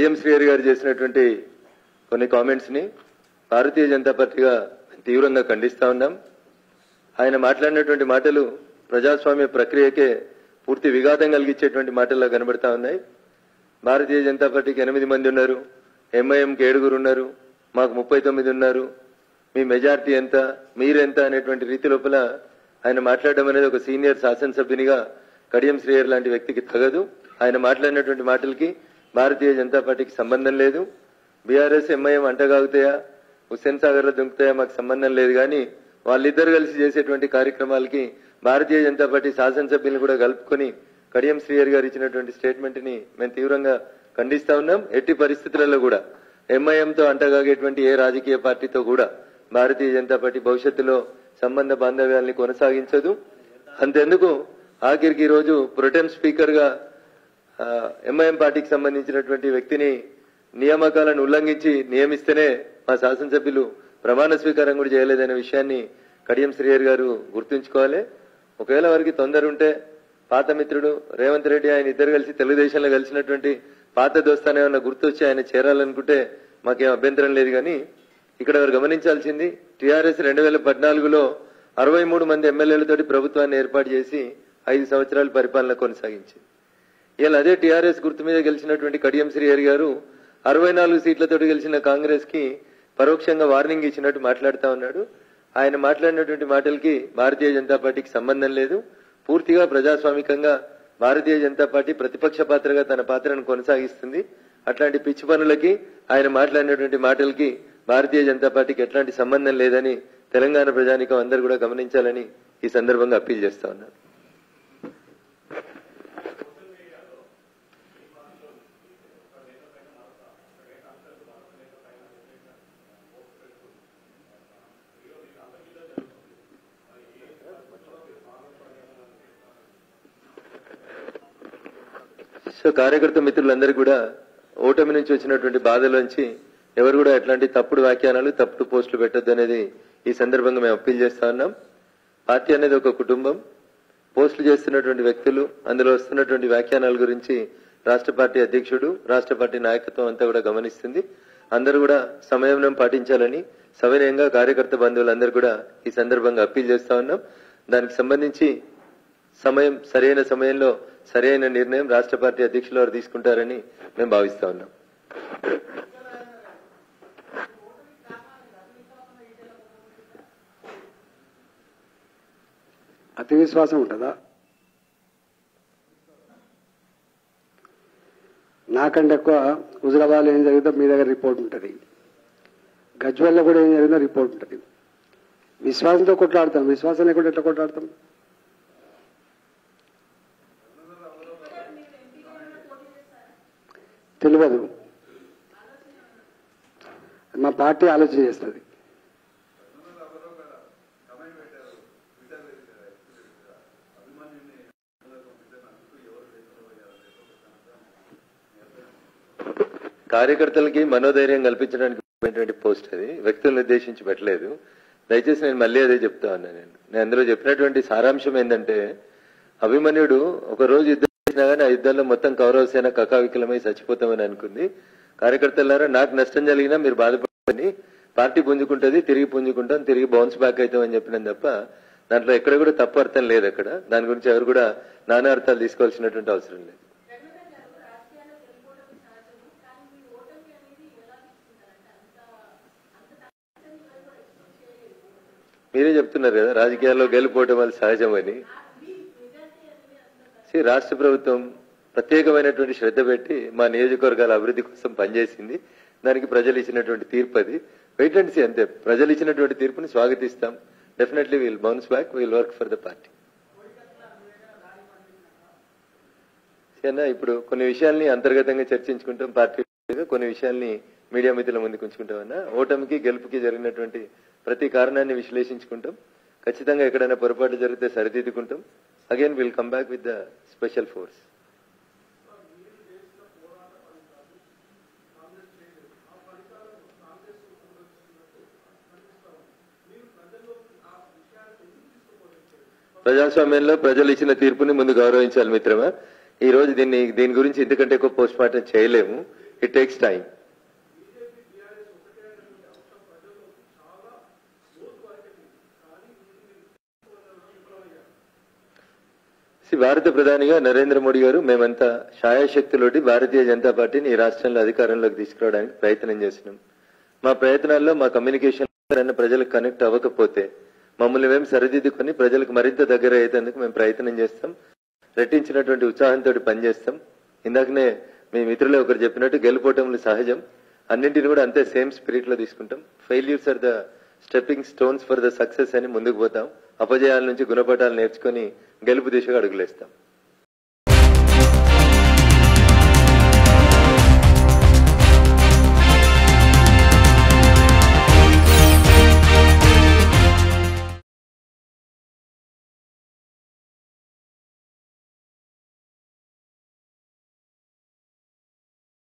కడియం శ్రీహరి గారు చేసినటువంటి కొన్ని కామెంట్స్ని భారతీయ జనతా పార్టీగా తీవ్రంగా ఖండిస్తా ఉన్నాం. ఆయన మాట్లాడినటువంటి మాటలు ప్రజాస్వామ్య ప్రక్రియకే పూర్తి విఘాతం కలిగించేటువంటి మాటల్లో కనబడతా ఉన్నాయి. భారతీయ జనతా పార్టీకి ఎనిమిది మంది ఉన్నారు. ఎంఐఎంకి ఏడుగురు ఉన్నారు. మాకు ముప్పై తొమ్మిది ఉన్నారు. మీ మెజార్టీ ఎంత? మీరెంత? అనేటువంటి రీతి లోపల ఆయన మాట్లాడడం అనేది ఒక సీనియర్ శాసనసభ్యునిగా కడియం శ్రీయర్ లాంటి వ్యక్తికి తగదు. ఆయన మాట్లాడినటువంటి మాటలకి భారతీయ జనతా పార్టీకి సంబంధం లేదు. BRS MIM అంటగాగుతాయా? హుస్సేన్ సాగర్లో దుంకుతాయా? మాకు సంబంధం లేదు. కానీ వాళ్ళిద్దరు కలిసి చేసేటువంటి కార్యక్రమాలకి భారతీయ జనతా పార్టీ శాసనసభ్యులను కూడా కలుపుకొని కడియం శ్రీయర్ గారు ఇచ్చినటువంటి స్టేట్మెంట్ని మేము తీవ్రంగా ఖండిస్తా ఉన్నాం. ఎట్టి పరిస్థితులలో కూడా ఎంఐఎంతో అంటగాగేటువంటి ఏ రాజకీయ పార్టీతో కూడా భారతీయ జనతా పార్టీ భవిష్యత్తులో సంబంధ బాంధవ్యాల్ని కొనసాగించదు. అంతెందుకు? ఆఖరికి ఈ రోజు ప్రొటెం స్పీకర్గా ఎంఐఎం పార్టీకి సంబంధించినటువంటి వ్యక్తిని నియామకాలను ఉల్లంఘించి నియమిస్తేనే మా శాసనసభ్యులు ప్రమాణ స్వీకారం కూడా చేయలేదనే విషయాన్ని కడియం శ్రీయర్ గారు గుర్తుంచుకోవాలి. ఒకవేళ వారికి తొందర ఉంటే పాత మిత్రుడు రేవంత్ రెడ్డి ఆయన ఇద్దరు కలిసి తెలుగుదేశంలో కలిసినటువంటి పాత దోస్తానే ఉన్న గుర్తొచ్చి ఆయన చేరాలనుకుంటే మాకేం అభ్యంతరం లేదు కానీ ఇక్కడ వారు గమనించాల్సింది టీఆర్ఎస్ రెండు వేల పద్నాలుగులో అరవై మూడు మంది ఎమ్మెల్యేలతోటి ప్రభుత్వాన్ని ఏర్పాటు చేసి ఐదు సంవత్సరాలు పరిపాలన కొనసాగించింది. ఇలా అదే టీఆర్ఎస్ గుర్తు మీద గెలిచినటువంటి కడియం శ్రీహరి గారు అరవై నాలుగు సీట్లతో గెలిచిన కాంగ్రెస్కి పరోక్షంగా వార్నింగ్ ఇచ్చినట్టు మాట్లాడుతా ఉన్నాడు. ఆయన మాట్లాడినటువంటి మాటలకి భారతీయ జనతా పార్టీకి సంబంధం లేదు. పూర్తిగా ప్రజాస్వామికంగా భారతీయ జనతా పార్టీ ప్రతిపక్ష పాత్రగా తన పాత్రను కొనసాగిస్తుంది. అట్లాంటి పిచ్చి పనులకి ఆయన మాట్లాడినటువంటి మాటలకి భారతీయ జనతా పార్టీకి ఎట్లాంటి సంబంధం లేదని తెలంగాణ ప్రజానికం అందరూ కూడా గమనించాలని ఈ సందర్భంగా అప్పీల్ చేస్తా ఉన్నారు సో కార్యకర్త మిత్రులందరికీ కూడా ఓటమి నుంచి వచ్చినటువంటి బాధలోంచి ఎవరు కూడా ఎట్లాంటి తప్పుడు వ్యాఖ్యానాలు తప్పుడు పోస్టులు పెట్టొద్దు అనేది ఈ సందర్భంగా మేము అప్పీల్ చేస్తా ఉన్నాం. పార్టీ అనేది ఒక కుటుంబం. పోస్టులు చేస్తున్నటువంటి వ్యక్తులు అందులో వస్తున్నటువంటి వ్యాఖ్యానాల గురించి రాష్ట్ర పార్టీ అధ్యక్షుడు రాష్ట్ర పార్టీ నాయకత్వం అంతా కూడా గమనిస్తుంది. అందరూ కూడా సమయం పాటించాలని సవినయంగా కార్యకర్త బంధువులందరూ కూడా ఈ సందర్భంగా అప్పీల్ చేస్తా ఉన్నాం. దానికి సంబంధించి సమయం సరైన సమయంలో సరైన నిర్ణయం రాష్ట్ర పార్టీ అధ్యక్షులు వారు తీసుకుంటారని మేము భావిస్తా ఉన్నాం. అతి విశ్వాసం ఉంటుందా? నాకంటే ఎక్కువ హుజరాబాద్లో ఏం జరిగిందో మీ దగ్గర రిపోర్ట్ ఉంటుంది. గజ్వల్లో కూడా ఏం జరిగిందో రిపోర్ట్ ఉంటుంది. విశ్వాసంతో కొట్లాడతాం. విశ్వాసం లేకుండా ఎట్లా కొట్లాడతాం? తెలియదు మా పార్టీ ఆలోచన చేస్తుంది. కార్యకర్తలకి మనోధైర్యం కల్పించడానికి పోస్ట్ అది. వ్యక్తులను ఉద్దేశించి పెట్టలేదు. దయచేసి నేను మళ్ళీ అదే చెప్తా ఉన్నా నేను నేను అందులో చెప్పినటువంటి సారాంశం ఏంటంటే అభిమన్యుడు ఒక రోజు కానీ ఆ యుద్ధంలో మొత్తం కౌరవ సేన కకావికలమై చచ్చిపోతామని అనుకుంది. కార్యకర్తలారా నాకు నష్టం జరిగినా మీరు బాధపడని పార్టీ పుంజుకుంటుంది తిరిగి పుంజుకుంటాం తిరిగి బౌన్స్ బ్యాక్ అవుతాం అని చెప్పిన తప్ప దాంట్లో ఎక్కడ కూడా తప్పు అర్థం లేదు అక్కడ. దాని గురించి ఎవరు కూడా నానా అర్థాలు తీసుకోవాల్సినటువంటి అవసరం లేదు. మీరే చెప్తున్నారు కదా రాజకీయాల్లో గెలిపోవటం వల్ల సహజమని. రాష్ట్ర ప్రభుత్వం ప్రత్యేకమైనటువంటి శ్రద్ధ పెట్టి మా నియోజకవర్గాల అభివృద్ధి కోసం పనిచేసింది. దానికి ప్రజలు ఇచ్చినటువంటి తీర్పు అది. వెయిట్ అండ్ సీ అంతే. ప్రజలు ఇచ్చినటువంటి తీర్పుని స్వాగతిస్తాం. Definitely will bounce back will work for the party ఇప్పుడు కొన్ని విషయాల్ని అంతర్గతంగా చర్చించుకుంటాం పార్టీ కొన్ని విషయాల్ని మీడియా మిత్రుల ముందుకు ఉంచుకుంటామన్నా ఓటమికి గెలుపుకి జరిగినటువంటి ప్రతి కారణాన్ని విశ్లేషించుకుంటాం. ఖచ్చితంగా ఎక్కడైనా పొరపాటు జరిగితే సరిదిద్దుకుంటాం. Again will come back with the special force ప్రజాస్వామ్యంలో ప్రజలు ఇచ్చిన తీర్పుని ముందు గౌరవించాలి మిత్రమా? ఈ రోజు దీన్ని దీని గురించి ఎందుకంటే ఎక్కువ పోస్ట్ మార్టం చేయలేము. ఇట్ టేక్స్ టైం భారత ప్రధానిగా నరేంద్ర మోడీ గారు మేమంతా శాయశక్తులోటి భారతీయ జనతా పార్టీని ఈ రాష్ట్రంలో అధికారంలోకి తీసుకురావడానికి ప్రయత్నం చేసినాం. మా ప్రయత్నాల్లో మా కమ్యూనికేషన్ ప్రజలకు కనెక్ట్ అవ్వకపోతే మమ్మల్ని మేము సరిదిద్దుకొని ప్రజలకు మరింత దగ్గర అయ్యేందుకు మేము ప్రయత్నం చేస్తాం. రెట్టించినటువంటి ఉత్సాహంతో పనిచేస్తాం. ఇందాకనే మీ మిత్రులే ఒకరు చెప్పినట్టు గెలుపోవటంలో సహజం. అన్నింటిని కూడా అంతే సేమ్ స్పిరిట్లో తీసుకుంటాం. Failures are the stepping stones for the success అని ముందుకు పోతాం. అపజయాల నుంచి గుణపటాలు నేర్చుకొని గెలుపు దిశగా అడుగులేస్తాం.